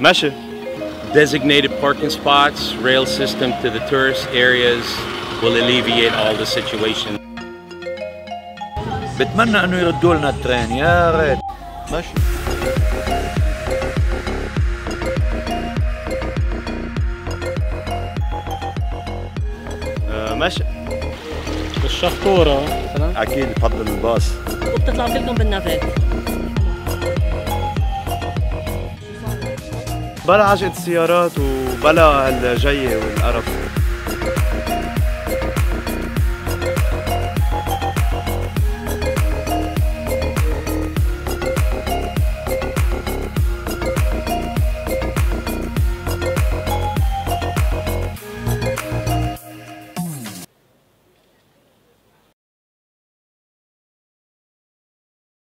ماشي Designated parking spots, rail system to the tourist areas will alleviate all the situation. بتمنى انه يردوا لنا الترين يا ريت ماشي آه، ماشي بالشخطورة مثلا اكيد بفضل الباص وبتطلع لكم بالنافات بلا عجقة السيارات وبلا الجية والقرف.